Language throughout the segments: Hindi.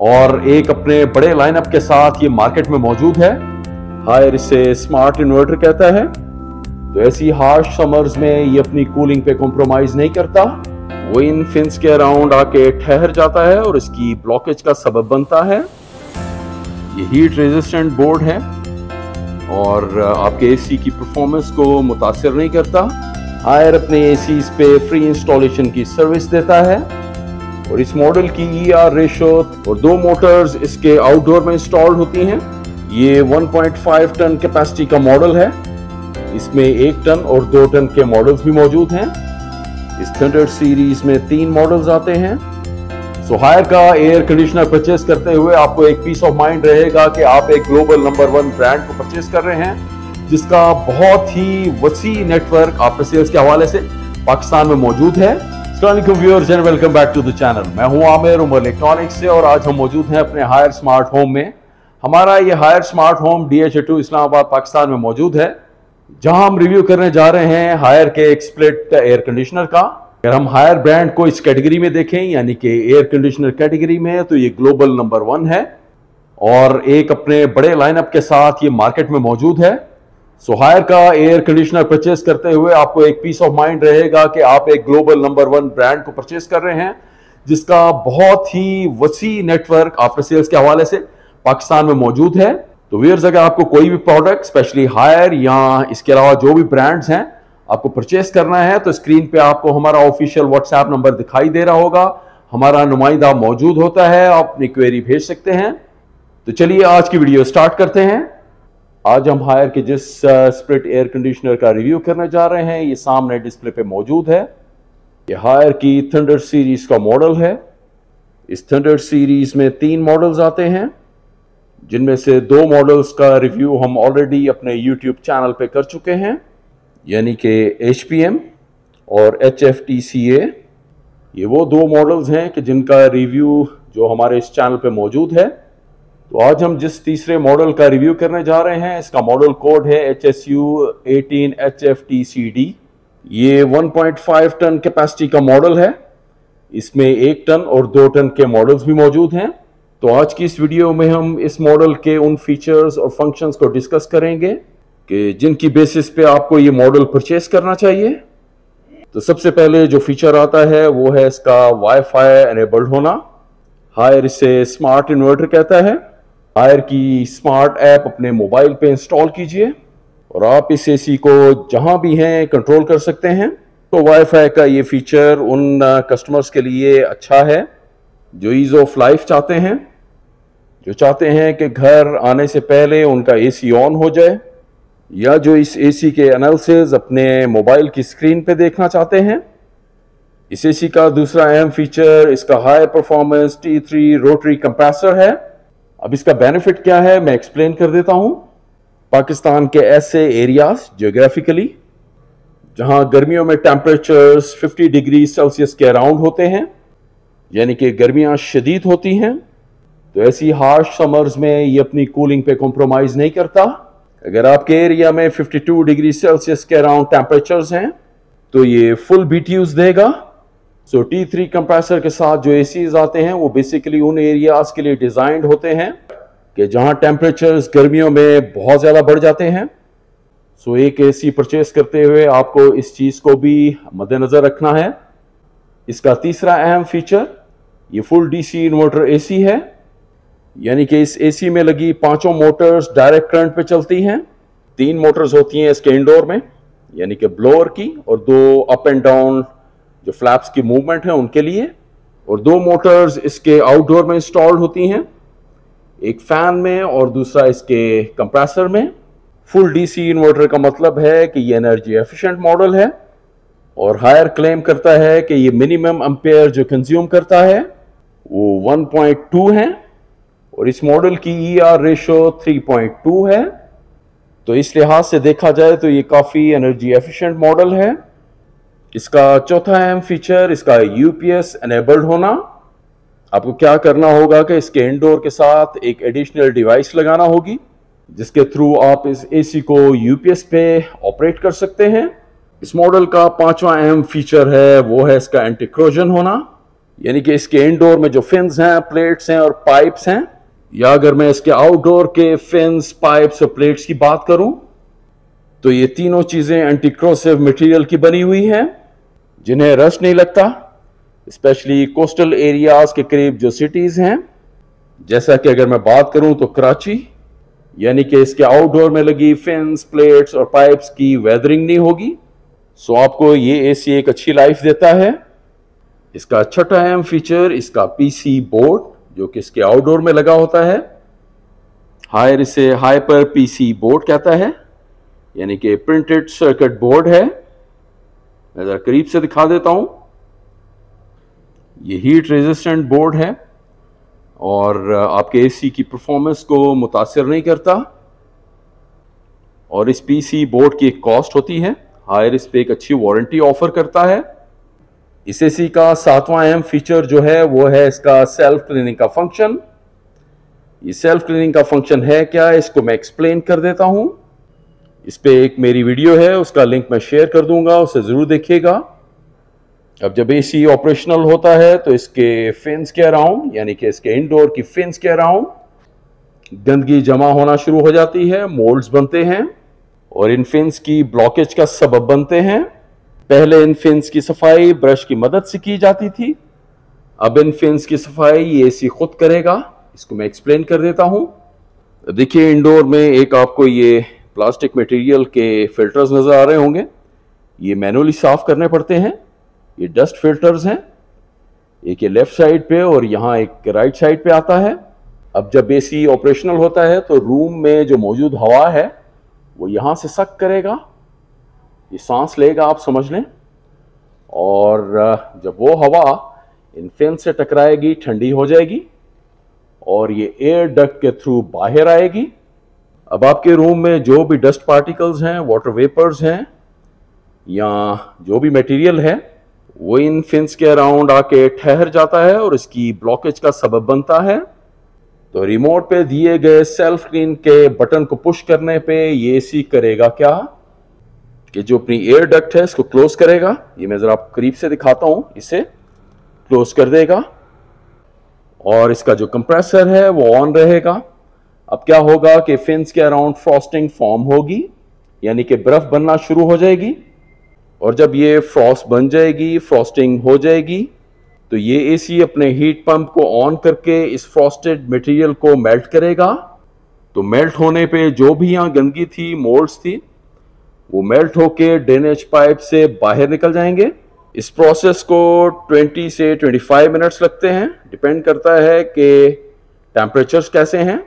और एक अपने बड़े लाइनअप के साथ ये मार्केट में मौजूद है। हायर इसे स्मार्ट इन्वर्टर कहता है। तो ऐसी हार्श समर्स में ये अपनी कूलिंग पे कॉम्प्रोमाइज नहीं करता। वो इन फिंस के अराउंड आके ठहर जाता है और इसकी ब्लॉकेज का सबब बनता है। ये हीट रेजिस्टेंट बोर्ड है और आपके एसी की परफॉर्मेंस को मुतासर नहीं करता। हायर अपने एसी पे फ्री इंस्टॉलेशन की सर्विस देता है। और इस मॉडल की ई आर रेशो और दो मोटर्स इसके आउटडोर में इंस्टॉल होती हैं। ये 1.5 टन कैपेसिटी का मॉडल है। इसमें एक टन और दो टन के मॉडल्स भी मौजूद हैं। इस सीरीज़ में तीन मॉडल्स आते हैं। सो हायर का एयर कंडीशनर परचेस करते हुए आपको एक पीस ऑफ़ माइंड रहेगा कि आप एक ग्लोबल नंबर वन ब्रांड को परचेस कर रहे हैं, जिसका बहुत ही वसी नेटवर्क आफ्टर सेल्स के हवाले से पाकिस्तान में मौजूद है। Viewers and welcome back to the channel मैं हूँ आमिर उमर इलेक्ट्रॉनिक्स से, और आज हम मौजूद हैं अपने हायर स्मार्ट होम में। हमारा ये Haier smart home D H two Islamabad, Pakistan में मौजूद है, जहाँ हम रिव्यू करने जा रहे हैं हायर के एक स्प्लिट एयर कंडीशनर का। अगर हम हायर ब्रांड को इस कैटेगरी में देखें, यानी कि एयर कंडीशनर कैटेगरी में तो ये ग्लोबल नंबर वन है, और एक अपने बड़े लाइनअप के साथ ये मार्केट में मौजूद है। सो हायर का एयर कंडीशनर परचेस करते हुए आपको एक पीस ऑफ़ माइंड रहेगा कि आप एक ग्लोबल नंबर वन ब्रांड को परचेस कर रहे हैं, जिसका बहुत ही वसी नेटवर्क आफ्टर सेल्स के हवाले से पाकिस्तान में मौजूद है। तो व्यर्स अगर आपको कोई भी प्रोडक्ट स्पेशली हायर या इसके अलावा जो भी ब्रांड्स हैं, आपको परचेस करना है तो स्क्रीन पे आपको हमारा ऑफिशियल व्हाट्सएप नंबर दिखाई दे रहा होगा। हमारा नुमाइंदा मौजूद होता है, आप अपनी क्वेरी भेज सकते हैं। तो चलिए आज की वीडियो स्टार्ट करते हैं। आज हम हायर के जिस स्प्रिट एयर कंडीशनर का रिव्यू करने जा रहे हैं, ये सामने डिस्प्ले पे मौजूद है। ये हायर की थंडर सीरीज़ का मॉडल है। इस थंडर सीरीज़ में तीन मॉडल्स आते हैं, जिनमें से दो मॉडल्स का रिव्यू हम ऑलरेडी अपने यूट्यूब चैनल पे कर चुके हैं, यानी कि HPM और HFTCA ये वो दो मॉडल्स हैं कि जिनका रिव्यू जो हमारे इस चैनल पे मौजूद है। तो आज हम जिस तीसरे मॉडल का रिव्यू करने जा रहे हैं, इसका मॉडल कोड है H S U eighteen H F T C D ये 1.5 टन कैपेसिटी का मॉडल है। इसमें एक टन और दो टन के मॉडल्स भी मौजूद हैं। तो आज की इस वीडियो में हम इस मॉडल के उन फीचर्स और फ़ंक्शंस को डिस्कस करेंगे कि जिनकी बेसिस पे आपको ये मॉडल परचेस करना चाहिए। तो सबसे पहले जो फीचर आता है, वो है इसका वाईफाई एनेबल्ड होना। हायर इसे स्मार्ट इन्वर्टर कहता है। हायर की स्मार्ट ऐप अपने मोबाइल पे इंस्टॉल कीजिए और आप इस एसी को जहाँ भी हैं कंट्रोल कर सकते हैं। तो वाईफाई का ये फीचर उन कस्टमर्स के लिए अच्छा है, जो ईज ऑफ़ लाइफ चाहते हैं, जो चाहते हैं कि घर आने से पहले उनका एसी ऑन हो जाए, या जो इस एसी के एनालिसिस अपने मोबाइल की स्क्रीन पे देखना चाहते हैं। इस एसी का दूसरा अहम फीचर इसका high performance T three rotary compressor है। अब इसका बेनिफिट क्या है? मैं एक्सप्लेन कर देता हूँ। पाकिस्तान के ऐसे एरियाज़ जियोग्राफिकली जहाँ गर्मियों में टेम्परेचर्स 50 डिग्री सेल्सियस के अराउंड होते हैं, यानी कि गर्मियाँ शदीद होती हैं तो ऐसी हार्श समर्स में ये अपनी कूलिंग पे कॉम्प्रोमाइज नहीं करता। अगर आपके एरिया में 52 डिग्री सेल्सियस के अराउंड टेम्परेचर्स हैं तो ये फुल बीटीयूज देगा। सो टी थ्री कंप्रेसर के साथ जो एसीज आते हैं वो बेसिकली उन एरियाज़ के लिए डिजाइंड होते हैं कि जहाँ टेम्परेचर्स गर्मियों में बहुत ज़्यादा बढ़ जाते हैं। सो so, एक एसी परचेस करते हुए आपको इस चीज़ को भी मद्देनज़र रखना है। इसका तीसरा अहम फीचर ये फुल डीसी इन्वर्टर एसी है। यानी कि इस एसी में लगी पाँचों मोटर्स डायरेक्ट करंट पे चलती हैं। तीन मोटर्स होती हैं इसके इंडोर में यानी कि ब्लोअर की और दो अप एंड डाउन जो फ्लैप्स की मूवमेंट है उनके लिए, और दो मोटर्स इसके आउटडोर में इंस्टॉल्ड होती हैं, एक फ़ैन में और दूसरा इसके कंप्रेसर में। फुल डीसी इन्वर्टर का मतलब है कि ये एनर्जी एफिशिएंट मॉडल है, और हायर क्लेम करता है कि ये मिनिमम अंपेयर जो कंज्यूम करता है, वो 1.2 है, और इस मॉडल की ई आर रेशो 3.2 है। तो इस लिहाज से देखा जाए तो ये काफ़ी एनर्जी एफिशिएंट मॉडल है। इसका चौथा अहम फीचर इसका यूपीएस एनेबल्ड होना। आपको क्या करना होगा कि इसके इंडोर के साथ एक एडिशनल डिवाइस लगाना होगी, जिसके थ्रू आप इस एसी को यूपीएस पे ऑपरेट कर सकते हैं। इस मॉडल का पांचवा अहम फीचर है, वो है इसका एंटीक्रोजन होना। यानी कि इसके इंडोर में जो फिन्स हैं प्लेट्स हैं और पाइप्स हैं, या अगर मैं इसके आउटडोर के फिन्स पाइप्स और प्लेट्स की बात करूँ तो ये तीनों चीज़ें एंटीक्रोसिव मटेरियल की बनी हुई हैं। जिन्हें रश नहीं लगता स्पेशली कोस्टल एरियाज़ के करीब जो सिटीज़ हैं। जैसा कि अगर मैं बात करूँ तो कराची, यानी कि इसके आउटडोर में लगी फेंस प्लेट्स और पाइप्स की वेदरिंग नहीं होगी। सो आपको ये एसी एक अच्छी लाइफ देता है। इसका छठा अहम फीचर इसका पीसी बोर्ड जो कि इसके आउटडोर में लगा होता है। हायर इसे हाइपर पीसी बोर्ड कहता है, यानी कि प्रिंटेड सर्किट बोर्ड है। मैं जरा करीब से दिखा देता हूँ। ये हीट रेजिस्टेंट बोर्ड है और आपके एसी की परफॉर्मेंस को मुतासर नहीं करता। और इस पीसी बोर्ड की एक कॉस्ट होती है। हायर इस पे एक अच्छी वारंटी ऑफ़र करता है। इस एसी का सातवां अहम फीचर जो है, वो है इसका सेल्फ क्लीनिंग का फ़ंक्शन ये सेल्फ क्लीनिंग का फ़ंक्शन है क्या? इसको मैं एक्सप्लेन कर देता हूँ। इस पर एक मेरी वीडियो है, उसका लिंक मैं शेयर कर दूँगा, उसे ज़रूर देखिएगा। अब जब ए सी ऑपरेशनल होता है तो इसके फिन्स के अराउंड यानी कि इसके इंडोर की फिन्स के अराउंड गंदगी जमा होना शुरू हो जाती है मोल्ड्स बनते हैं, और इन फिन्स की ब्लॉकेज का सबब बनते हैं। पहले इन फिन्स की सफ़ाई ब्रश की मदद से की जाती थी। अब इन फिन्स की सफ़ाई ये एसी खुद करेगा, इसको मैं एक्सप्लेन कर देता हूँ। देखिए इंडोर में एक आपको ये प्लास्टिक मटेरियल के फिल्टर्स नज़र आ रहे होंगे। ये मैनुअली साफ़ करने पड़ते हैं। ये डस्ट फिल्टर्स हैं। एक ये लेफ़्ट साइड पे और यहाँ एक राइट साइड पे आता है। अब जब एसी ऑपरेशनल होता है तो रूम में जो मौजूद हवा है, वो यहाँ से सक करेगा। ये सांस लेगा, आप समझ लें। और जब वो हवा इन फ़ैन से टकराएगी, ठंडी हो जाएगी और ये एयर डक के थ्रू बाहर आएगी अब आपके रूम में जो भी डस्ट पार्टिकल्स हैं वाटर वेपर्स हैं, या जो भी मटेरियल है, वो इन फिन्स के अराउंड आके ठहर जाता है और इसकी ब्लॉकेज का सबब बनता है। तो रिमोट पे दिए गए सेल्फ क्लीन के बटन को पुश करने पे ये सी करेगा क्या? कि जो अपनी एयर डक्ट है, इसको क्लोज करेगा। ये मैं जरा करीब से दिखाता हूँ, इसे क्लोज कर देगा। और इसका जो कंप्रेसर है, वो ऑन रहेगा। अब क्या होगा कि फिन्स के अराउंड फ्रॉस्टिंग फॉर्म होगी, यानी कि बर्फ़ बनना शुरू हो जाएगी, और जब ये फ्रॉस्ट बन जाएगी फ्रॉस्टिंग हो जाएगी तो ये एसी अपने हीट पंप को ऑन करके इस फ्रॉस्टेड मटेरियल को मेल्ट करेगा। तो मेल्ट होने पे जो भी यहाँ गंदगी थी मोल्ड्स थी, वो मेल्ट होके ड्रेनेज पाइप से बाहर निकल जाएँगे। इस प्रोसेस को 20 से 25 मिनट्स लगते हैं। डिपेंड करता है कि टेम्परेचर्स कैसे हैं।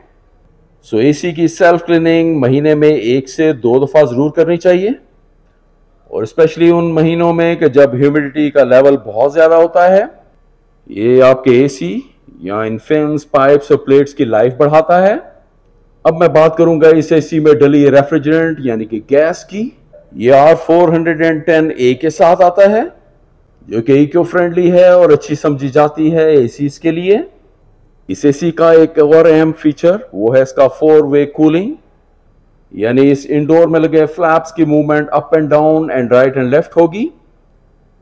सो so, एसी की सेल्फ क्लीनिंग महीने में एक से दो दफ़ा ज़रूर करनी चाहिए। और स्पेशली उन महीनों में कि जब ह्यूमिडिटी का लेवल बहुत ज़्यादा होता है ये आपके एसी या इन फैंस पाइप्स और प्लेट्स की लाइफ बढ़ाता है। अब मैं बात करूँगा इस एसी में डली रेफ्रिजरेंट यानी कि गैस की। ये R four hundred and ten A के साथ आता है जो कि इको फ्रेंडली है और अच्छी समझी जाती है एसी के लिए। इस एसी का एक और अहम फीचर वो है इसका फोर वे कूलिंग यानी इस इंडोर में लगे फ्लैप्स की movement up and down and right and left होगी.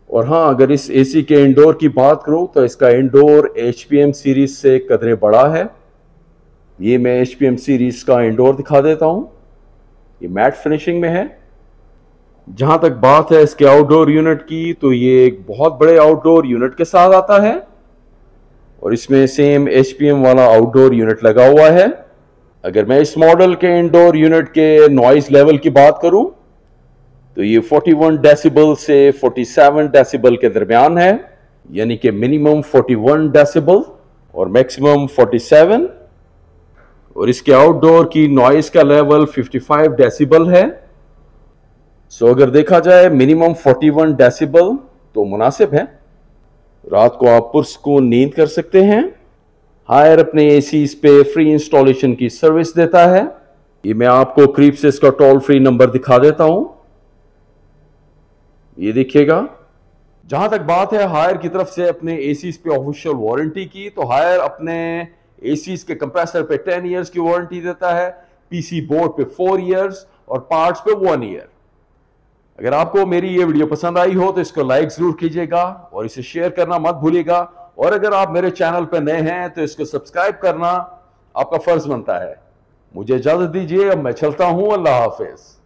और हाँ अगर इस एसी के इंडोर की बात करूँ तो इसका इंडोर एच सीरीज़ से कदरे बड़ा है. ये मैं एचपीएम सीरीज़ का इंडोर दिखा देता हूँ. ये मैट फिनिशिंग में है. जहाँ तक बात है इसके आउटडोर यूनिट की तो ये एक बहुत बड़े आउटडोर यूनिट के साथ आता है. और इसमें सेम एचपीएम वाला आउटडोर यूनिट लगा हुआ है। अगर मैं इस मॉडल के इंडोर यूनिट के नॉइज़ लेवल की बात करूँ तो ये 41 डेसिबल से 47 डेसिबल के दरमियान है, यानी कि मिनिमम 41 डेसिबल और मैक्सिमम 47 और इसके आउटडोर की नॉइज़ का लेवल 55 डेसिबल है। सो अगर देखा जाए मिनिमम 41 डेसिबल तो मुनासिब है। रात को आप पुरस्कून नींद कर सकते हैं। हायर अपने एसी पे फ्री इंस्टॉलेशन की सर्विस देता है। ये मैं आपको करीब से इसका टोल फ्री नंबर दिखा देता हूँ। ये देखिएगा। जहाँ तक बात है हायर की तरफ़ से अपने एसीज पे ऑफिशियल वारंटी की तो हायर अपने एसीज के कंप्रेसर पे 10 इयर्स की वारंटी देता है पीसी बोर्ड पे 4 इयर्स और पार्ट्स पे 1 ईयर अगर आपको मेरी ये वीडियो पसंद आई हो तो इसको लाइक ज़रूर कीजिएगा और इसे शेयर करना मत भूलिएगा। और अगर आप मेरे चैनल पर नए हैं तो इसको सब्सक्राइब करना आपका फ़र्ज़ बनता है। मुझे इजाज़त दीजिए, अब मैं चलता हूँ। अल्लाह हाफिज।